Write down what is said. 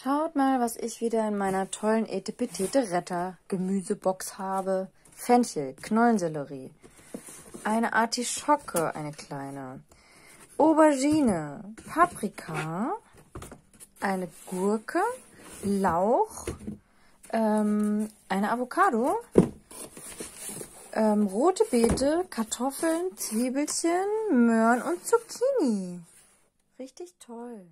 Schaut mal, was ich wieder in meiner tollen Etepetete Retter Gemüsebox habe. Fenchel, Knollensellerie, eine Artischocke, eine kleine, Aubergine, Paprika, eine Gurke, Lauch, ähm, eine Avocado, ähm, rote Beete, Kartoffeln, Zwiebelchen, Möhren und Zucchini. Richtig toll.